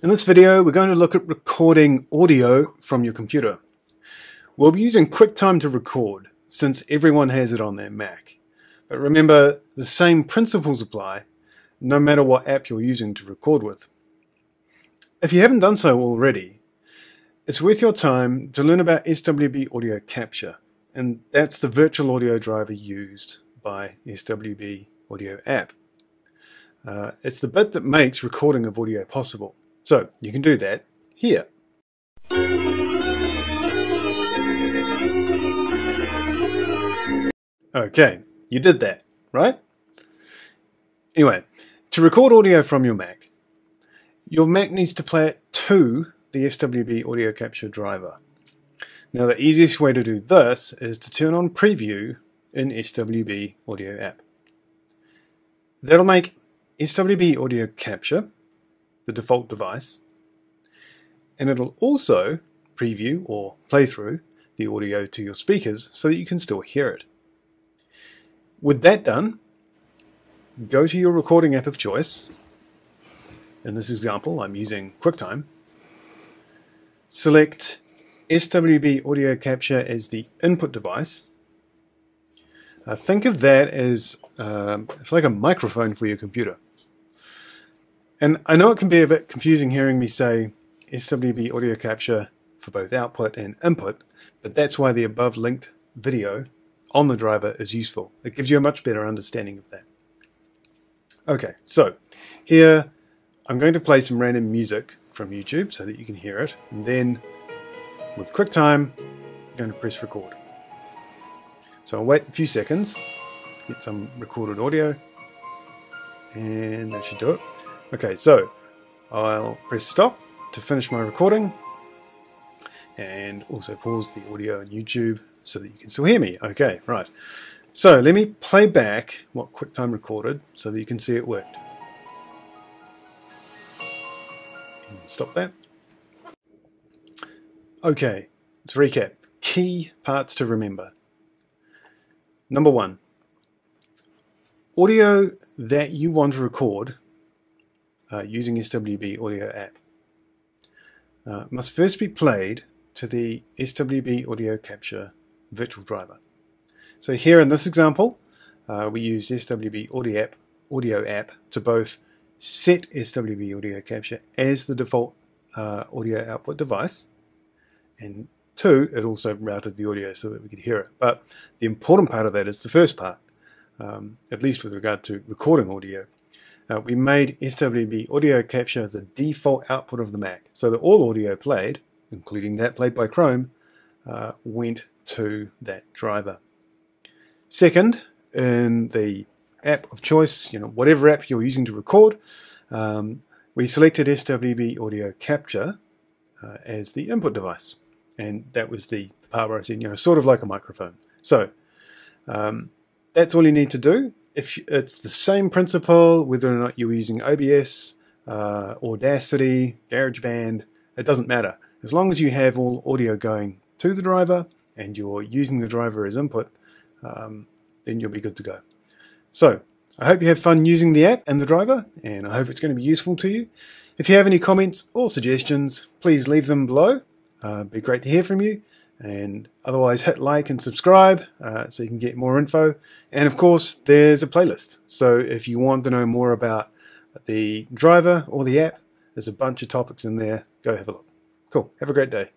In this video, we're going to look at recording audio from your computer. We'll be using QuickTime to record, since everyone has it on their Mac. But remember, the same principles apply, no matter what app you're using to record with. If you haven't done so already, it's worth your time to learn about SWB Audio Capture, and that's the virtual audio driver used by SWB Audio app. Uh, it's the bit that makes recording of audio possible. So you can do that here. Okay, you did that, right? Anyway, to record audio from your Mac, your Mac needs to play it to the SWB audio capture driver. Now the easiest way to do this is to turn on preview in SWB audio app. That'll make SWB audio capture the default device, and it'll also preview or play through the audio to your speakers so that you can still hear it. With that done, go to your recording app of choice. In this example, I'm using QuickTime. Select SWB Audio Capture as the input device. Uh, think of that as um, it's like a microphone for your computer. And I know it can be a bit confusing hearing me say SWB audio capture for both output and input, but that's why the above linked video on the driver is useful. It gives you a much better understanding of that. Okay, so here I'm going to play some random music from YouTube so that you can hear it, and then with QuickTime, I'm going to press record. So I'll wait a few seconds, get some recorded audio, and that should do it. Okay, so I'll press stop to finish my recording and also pause the audio on YouTube so that you can still hear me. Okay, right. So let me play back what QuickTime recorded so that you can see it worked. Stop that. Okay, let's recap. Key parts to remember. Number one, audio that you want to record uh, using SWB Audio app uh, must first be played to the SWB Audio Capture virtual driver. So here in this example, uh, we use SWB Audio app, Audio app to both set SWB Audio Capture as the default uh, audio output device, and two, it also routed the audio so that we could hear it. But the important part of that is the first part, um, at least with regard to recording audio. Uh, we made SWB audio capture the default output of the Mac, so that all audio played, including that played by Chrome, uh, went to that driver. Second, in the app of choice, you know, whatever app you're using to record, um, we selected SWB Audio Capture uh, as the input device. And that was the part where I said, you know, sort of like a microphone. So um, that's all you need to do if it's the same principle, whether or not you're using OBS, uh, Audacity, GarageBand, it doesn't matter. As long as you have all audio going to the driver and you're using the driver as input, um, then you'll be good to go. So, I hope you have fun using the app and the driver, and I hope it's going to be useful to you. If you have any comments or suggestions, please leave them below. Uh, it'd be great to hear from you. And otherwise, hit like and subscribe uh, so you can get more info. And of course, there's a playlist. So if you want to know more about the driver or the app, there's a bunch of topics in there. Go have a look. Cool. Have a great day.